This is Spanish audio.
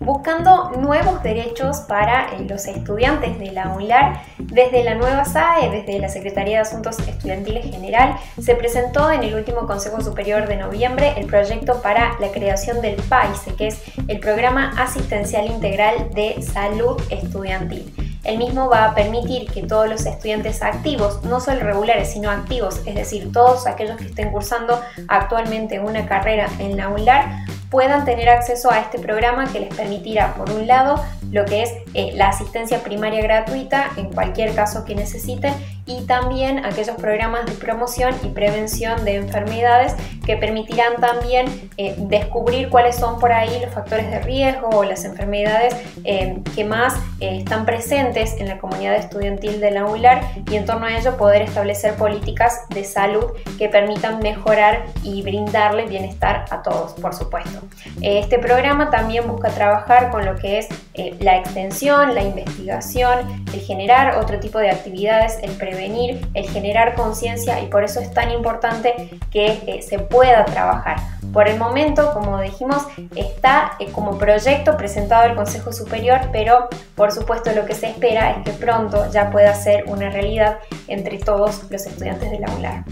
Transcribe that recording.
buscando nuevos derechos para eh, los estudiantes de la UNLAR. Desde la nueva SAE, desde la Secretaría de Asuntos Estudiantiles General, se presentó en el último Consejo Superior de noviembre el proyecto para la creación del PAISE, que es el Programa Asistencial Integral de Salud Estudiantil. El mismo va a permitir que todos los estudiantes activos, no solo regulares, sino activos, es decir, todos aquellos que estén cursando actualmente una carrera en la UNLAR, puedan tener acceso a este programa que les permitirá, por un lado, lo que es eh, la asistencia primaria gratuita en cualquier caso que necesiten y también aquellos programas de promoción y prevención de enfermedades que permitirán también eh, descubrir cuáles son por ahí los factores de riesgo o las enfermedades eh, que más están presentes en la comunidad estudiantil de la y en torno a ello poder establecer políticas de salud que permitan mejorar y brindarle bienestar a todos, por supuesto. Este programa también busca trabajar con lo que es la extensión, la investigación, el generar otro tipo de actividades, el prevenir, el generar conciencia y por eso es tan importante que eh, se pueda trabajar. Por el momento, como dijimos, está eh, como proyecto presentado al Consejo Superior, pero por supuesto lo que se espera es que pronto ya pueda ser una realidad entre todos los estudiantes de la.